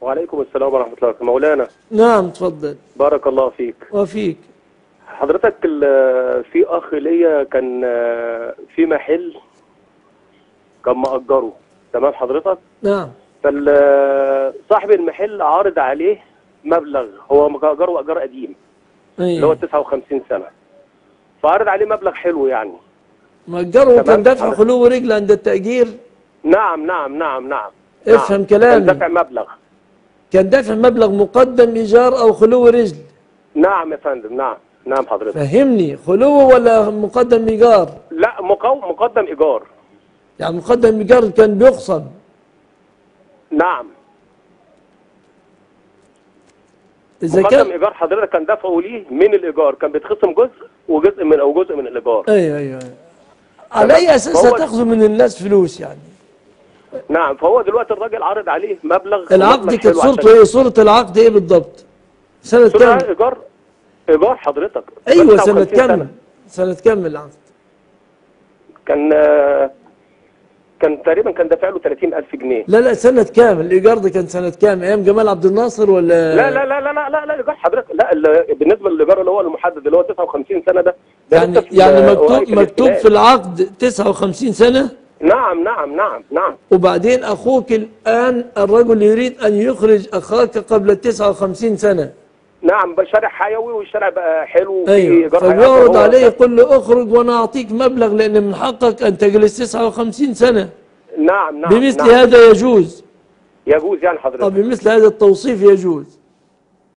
وعليكم السلام ورحمة الله. وبركاته مولانا. نعم تفضل. بارك الله فيك. وفيك. حضرتك في أخ ليا كان آه، في محل كان مأجره. تمام حضرتك؟ نعم. فصاحب المحل عارض عليه مبلغ. هو مأجره إيجار قديم. اللي هو أي 59 سنة. فعرض عليه مبلغ حلو يعني. مأجره. كان دفع خلو رجل عند التأجير؟ نعم نعم نعم نعم. افهم نعم. كلامي. كان دفع مبلغ. كان دافع مبلغ مقدم إيجار أو خلو رجل. نعم يا فندم نعم نعم حضرتك. فهمني خلو ولا مقدم إيجار؟ لا مقو... مقدم إيجار. يعني مقدم إيجار كان بيخصم. نعم. إذا مقدم كان إيجار حضرتك كان دفعه ليه؟ من الإيجار. كان بيتخصم جزء وجزء من أو جزء من الإيجار. أيوه أيوه على أي أساس هتاخذوا من الناس فلوس يعني؟ نعم فهو دلوقتي الراجل عارض عليه مبلغ العقد كانت صورته إيه؟ صورة العقد إيه بالضبط؟ سنة كام؟ إيجار إيجار حضرتك. أيوه سنة كام سنة. كام العقد. كان كان تقريبا كان دافع له 30000 جنيه. لا لا سنة كام؟ الإيجار ده كان سنة كام؟ أيام جمال عبد الناصر ولا؟ لا لا لا لا لا لا, لا الايجار حضرتك. لا بالنسبة للإيجار اللي هو المحدد اللي هو 59 سنة ده, ده يعني يعني مكتوب مكتوب في العقد 59 سنة؟ نعم نعم نعم نعم. وبعدين أخوك الآن الرجل يريد أن يخرج أخاك قبل 59 سنة. نعم بقى شارع حيوي والشارع بقى حلو حيوي. فبيعرض عليه يقول له اخرج وأنا أعطيك مبلغ لأن من حقك أن تجلس 59 سنة. نعم نعم بمثل نعم. هذا يجوز. يجوز يعني حضرتك. أو بمثل هذا التوصيف يجوز.